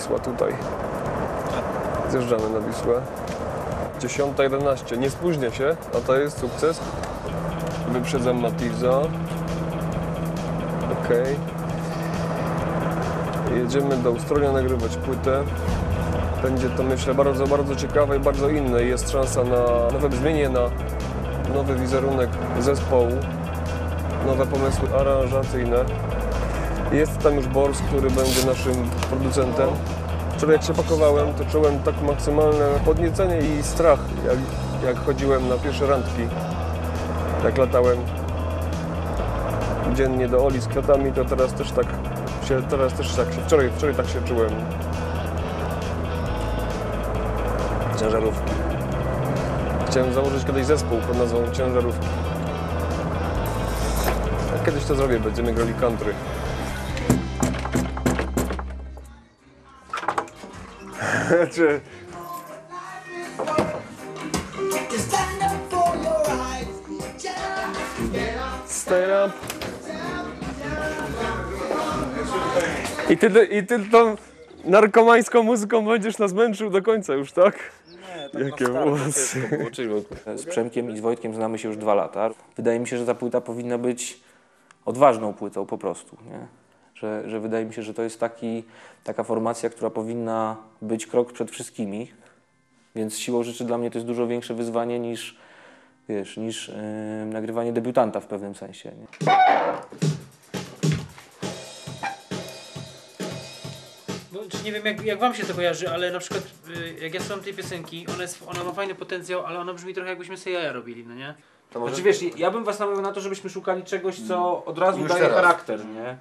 Wisła tutaj. Zjeżdżamy na Wisłę. 10.11. Nie spóźnię się, a to jest sukces. Wyprzedzam Matiza. Okej. Jedziemy do Ustronia nagrywać płytę. Będzie to myślę bardzo, bardzo ciekawe i bardzo inne. Jest szansa na nowe brzmienie, na nowy wizerunek zespołu, nowe pomysły aranżacyjne. Jest tam już Bors, który będzie naszym producentem. Wczoraj jak się pakowałem, to czułem tak maksymalne podniecenie i strach, jak, jak chodziłem na pierwsze randki. Jak latałem dziennie do Oli z kwiatami, to teraz też tak się, teraz też tak się, wczoraj, wczoraj tak się czułem. Ciężarówki. Chciałem założyć kiedyś zespół pod nazwą Ciężarówki. A kiedyś to zrobię, będziemy grali country. Czy Stand up? I ty, I ty tą narkomańską muzyką będziesz nas męczył do końca już, tak? Jakie włosy. Z Przemkiem i z Wojtkiem znamy się już dwa lata. Wydaje mi się, że ta płyta powinna być odważną płytą po prostu. Nie? Że, że wydaje mi się, że to jest taki, taka formacja, która powinna być krok przed wszystkimi. Więc siłą rzeczy dla mnie to jest dużo większe wyzwanie niż, wiesz, niż yy, nagrywanie debiutanta w pewnym sensie. Nie? Czy nie wiem jak, jak wam się to kojarzy, ale na przykład y, jak ja słucham tej piosenki, ona, jest, ona ma fajny potencjał, ale ona brzmi trochę jakbyśmy sobie jaja robili, no nie? Znaczy wiesz, ja bym was namawiał na to, żebyśmy szukali czegoś, co od razu Już daje teraz. charakter, nie?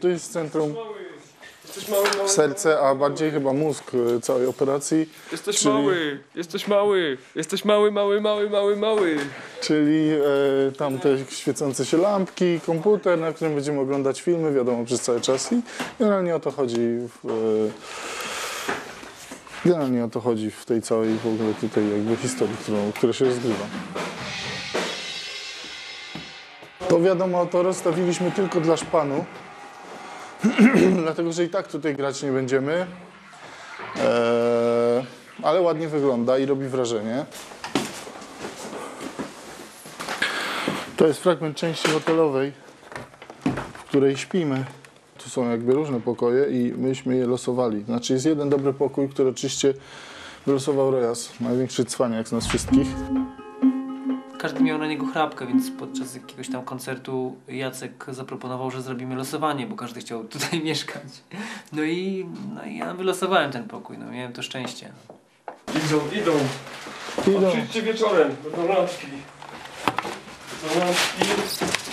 To jest centrum, serce, a bardziej chyba mózg y, całej operacji, Jesteś Czyli- mały, jesteś mały, jesteś mały, mały, mały, mały, mały. czyli e, tam te świecące się lampki, komputer, na którym będziemy oglądać filmy, wiadomo, przez cały czas i generalnie o to chodzi w, e, generalnie o to chodzi w tej całej w ogóle tutaj jakby historii, którą, która się rozgrywa. To wiadomo, to rozstawiliśmy tylko dla szpanu, dlatego że i tak tutaj grać nie będziemy. Eee, ale ładnie wygląda i robi wrażenie. To jest fragment części hotelowej, w której śpimy. Tu są jakby różne pokoje i myśmy je losowali. Znaczy jest jeden dobry pokój, który oczywiście wylosował Rojas, największy cwaniak z nas wszystkich. Każdy miał na niego chrapkę, więc podczas jakiegoś tam koncertu Jacek zaproponował, że zrobimy losowanie, bo każdy chciał tutaj mieszkać. No i, no i ja wylosowałem ten pokój, no miałem to szczęście. Idą, idą. Idą. Przyjdźcie wieczorem, będą lampki. Będą lampki.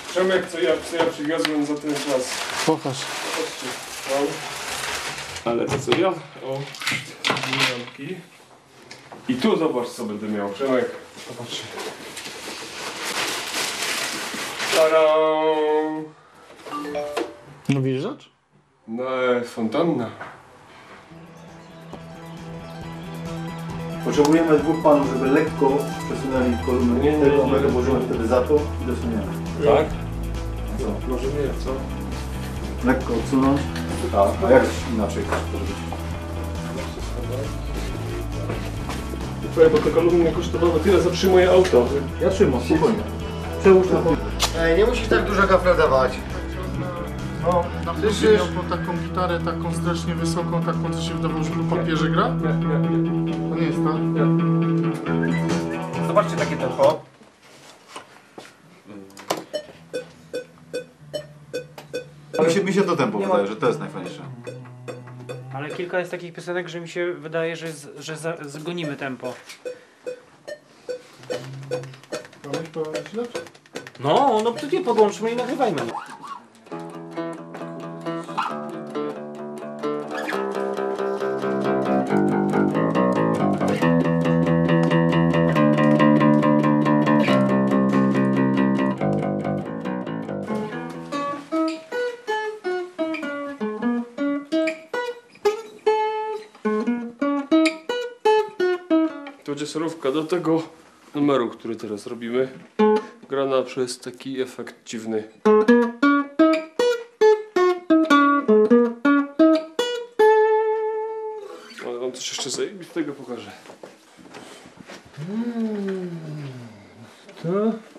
Przemek, co ja, co ja przywiozłem za ten czas. Pokaż. Patrzcie, mam. Ale to co ja? O, lampki. I tu zobacz co będę miał, Przemek. Popatrz. Tadam! No widzisz rzecz? No, e, fontanna. Potrzebujemy dwóch panów, żeby lekko przesunęli kolumnę Nie, nie, nie, my nie. możemy wtedy za to i dosuniemy. Tak? Co? Może nie, co? Lekko odsunąć. A, a jak inaczej chcesz to zrobić? Twoje, bo te kolumny kosztowały tyle, zatrzymuję auto. Ja trzymam, spokojnie. Przełóż na to. Ej, nie musisz tak dużo kafle dawać. No, na Słyszysz? miał po taką gitarę, taką strasznie wysoką, taką co się wydawało, że po papierze gra? Nie, nie, nie. To nie jest to. Zobaczcie takie tempo. Mi się, mi się to tempo Nie ma- wydaje, że to jest najfajniejsze. Ale kilka jest takich piosenek, że mi się wydaje, że, z, że za, zgonimy tempo. Mamy to źle? No, no to nie podłączmy i nagrywajmy. To będzie solówka do tego numeru, który teraz robimy grana przez taki efekt dziwny. Ale wam coś jeszcze zajebistego pokażę. Hmm, to...